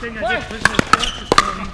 thing I did business done this morning.